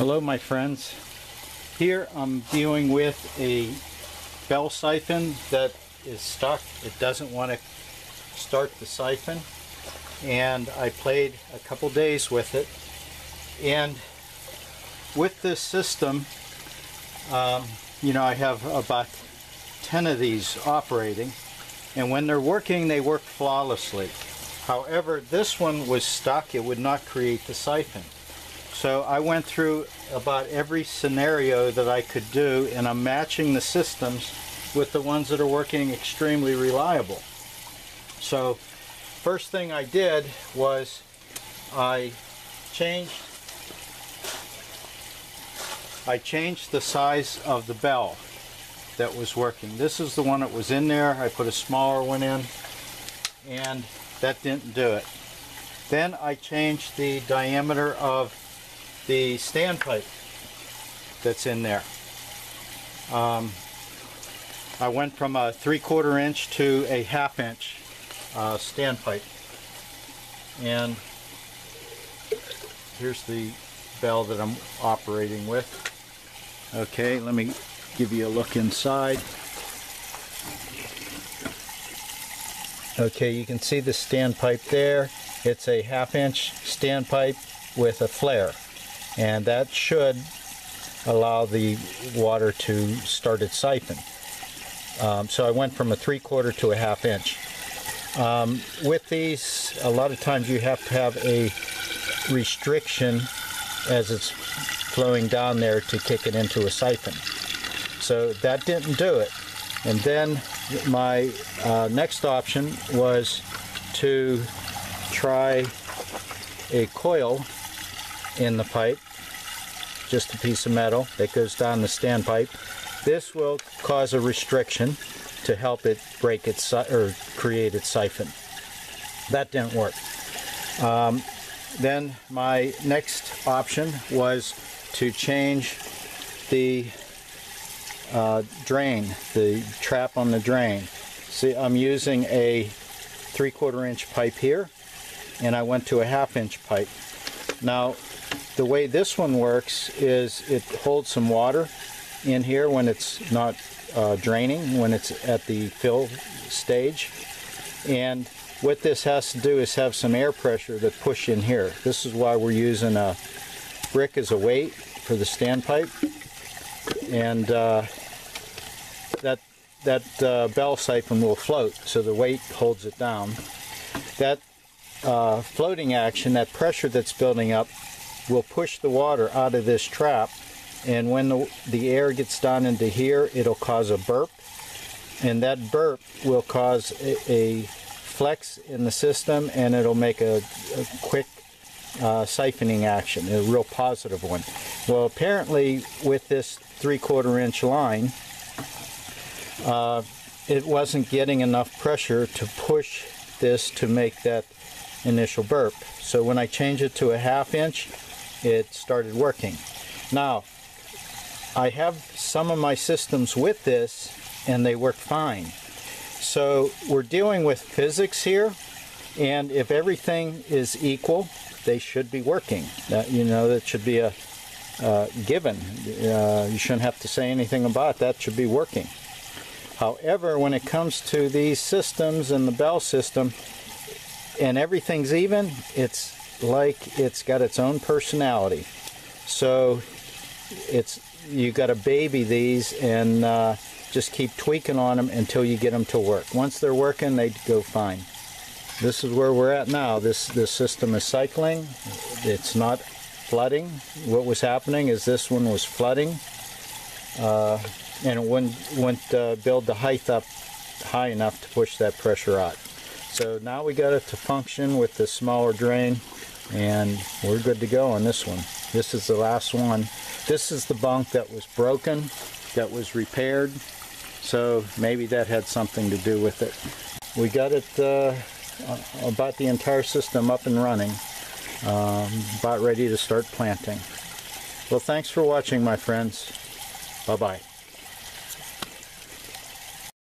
Hello my friends. Here I'm dealing with a bell siphon that is stuck. It doesn't want to start the siphon. And I played a couple days with it. And with this system um, you know I have about 10 of these operating. And when they're working they work flawlessly. However this one was stuck. It would not create the siphon so I went through about every scenario that I could do and I'm matching the systems with the ones that are working extremely reliable. So first thing I did was I changed I changed the size of the bell that was working. This is the one that was in there. I put a smaller one in and that didn't do it. Then I changed the diameter of the standpipe that's in there. Um, I went from a three quarter inch to a half inch uh, standpipe. And here's the bell that I'm operating with. Okay, let me give you a look inside. Okay, you can see the standpipe there. It's a half inch standpipe with a flare and that should allow the water to start its siphon. Um, so I went from a three quarter to a half inch. Um, with these, a lot of times you have to have a restriction as it's flowing down there to kick it into a siphon. So that didn't do it. And then my uh, next option was to try a coil in the pipe, just a piece of metal that goes down the standpipe. This will cause a restriction to help it break its or create its siphon. That didn't work. Um, then my next option was to change the uh, drain, the trap on the drain. See, I'm using a three quarter inch pipe here, and I went to a half inch pipe. Now, the way this one works is it holds some water in here when it's not uh, draining, when it's at the fill stage. And what this has to do is have some air pressure to push in here. This is why we're using a brick as a weight for the standpipe. And uh, that, that uh, bell siphon will float, so the weight holds it down. That uh, floating action, that pressure that's building up, will push the water out of this trap and when the, the air gets down into here it'll cause a burp and that burp will cause a, a flex in the system and it'll make a, a quick uh, siphoning action, a real positive one. Well apparently with this three quarter inch line uh, it wasn't getting enough pressure to push this to make that initial burp. So when I change it to a half inch it started working. Now, I have some of my systems with this and they work fine. So we're dealing with physics here and if everything is equal, they should be working. That, you know, that should be a uh, given. Uh, you shouldn't have to say anything about it. that, should be working. However, when it comes to these systems and the bell system, and everything's even, it's like it's got its own personality. So it's you got to baby these and uh, just keep tweaking on them until you get them to work. Once they're working, they go fine. This is where we're at now. This this system is cycling. It's not flooding. What was happening is this one was flooding, uh, and it wouldn't, wouldn't uh, build the height up high enough to push that pressure out. So now we got it to function with the smaller drain and we're good to go on this one. This is the last one. This is the bunk that was broken, that was repaired, so maybe that had something to do with it. We got it uh, about the entire system up and running, um, about ready to start planting. Well, thanks for watching, my friends. Bye-bye.